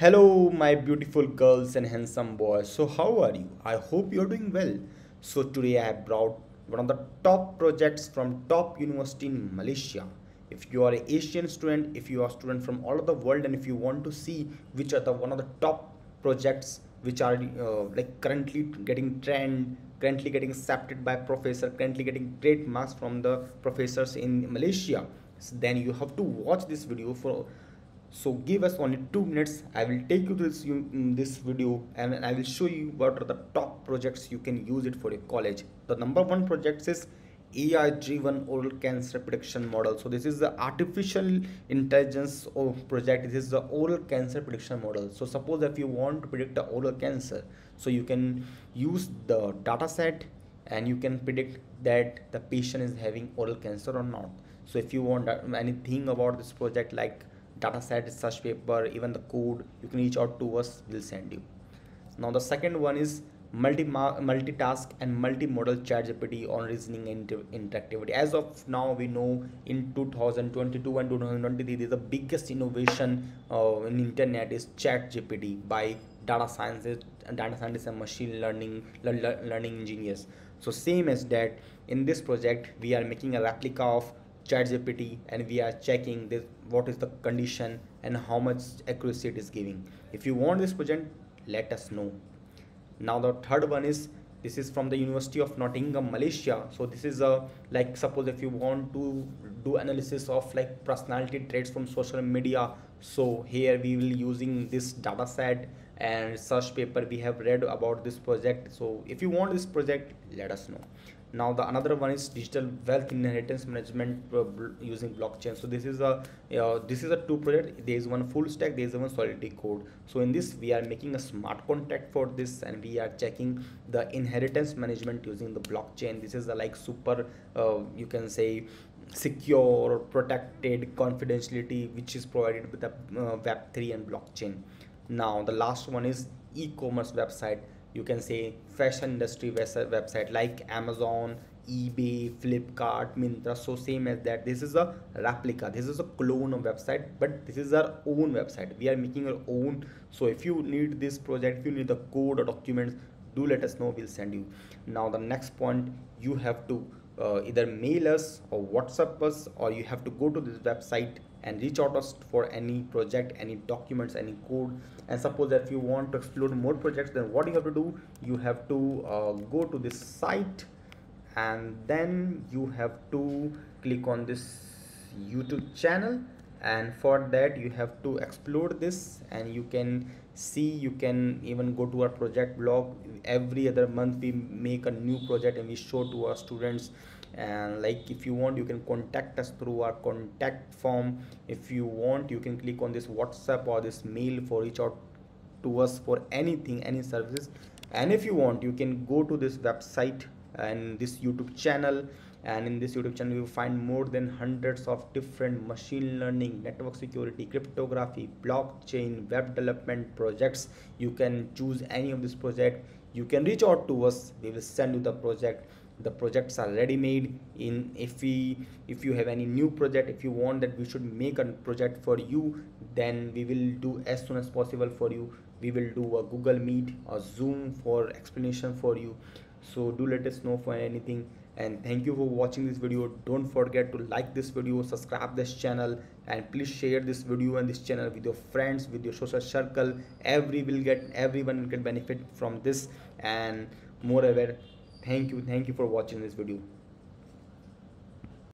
Hello, my beautiful girls and handsome boys. So, how are you? I hope you're doing well. So, today I have brought one of the top projects from top university in Malaysia. If you are an Asian student, if you are a student from all of the world, and if you want to see which are the one of the top projects which are uh, like currently getting trend, currently getting accepted by professor, currently getting great marks from the professors in Malaysia, so then you have to watch this video for so give us only two minutes. I will take you to this you, in this video and i will show you what are the top projects you can use it for your college. The number one project is ai driven oral cancer prediction model. So this is the artificial intelligence of project. This is the oral cancer prediction model. So suppose if you want to predict the oral cancer so you can use the data set and you can predict that the patient is having oral cancer or not. So if you want uh, anything about this project like data set search paper even the code you can reach out to us we'll send you. Now the second one is multi multitask and multimodal chat gpt on reasoning and interactivity. As of now we know in 2022 and 2023 the biggest innovation uh, in internet is chat gpt by data scientists data scientists and machine learning learning engineers. So same as that in this project we are making a replica of ChatGPT and we are checking this what is the condition and how much accuracy it is giving. If you want this project, let us know. Now the third one is this is from the University of Nottingham, Malaysia. So this is a like suppose if you want to do analysis of like personality traits from social media. So here we will using this data set and search paper we have read about this project. So if you want this project, let us know. Now the another one is digital wealth inheritance management uh, using blockchain. So this is a uh, this is a two project. There is one full stack there is one solidity code. So in this we are making a smart contract for this and we are checking the inheritance management using the blockchain. This is a like super uh, you can say secure protected confidentiality which is provided with the uh, web3 and blockchain now the last one is e-commerce website. You can say fashion industry website like amazon ebay flipkart Myntra so same as that. This is a replica. This is a clone of website but this is our own website. We are making our own. So if you need this project if you need the code or documents do let us know. We'll send you. Now the next point you have to uh, either mail us or whatsapp us or you have to go to this website and reach out us for any project any documents any code. And suppose if you want to explore more projects then what you have to do you have to uh, go to this site and then you have to click on this youtube channel and for that you have to explore this and you can see you can even go to our project blog. Every other month we make a new project and we show to our students. And like if you want you can contact us through our contact form. If you want you can click on this whatsapp or this mail for reach out to us for anything any services. And if you want you can go to this website and this youtube channel and in this youtube channel you will find more than hundreds of different machine learning network security cryptography blockchain web development projects. You can choose any of this project. You can reach out to us. We will send you the project. The projects are ready made in if we if you have any new project if you want that we should make a project for you then we will do as soon as possible for you. We will do a google meet or zoom for explanation for you. So do let us know for anything and thank you for watching this video. Don't forget to like this video subscribe this channel and please share this video and this channel with your friends with your social circle. Every will get everyone will get benefit from this. And moreover thank you thank you for watching this video